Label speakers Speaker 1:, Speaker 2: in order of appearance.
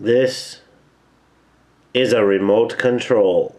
Speaker 1: This is a remote control.